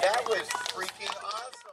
That was freaking awesome.